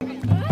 Ugh.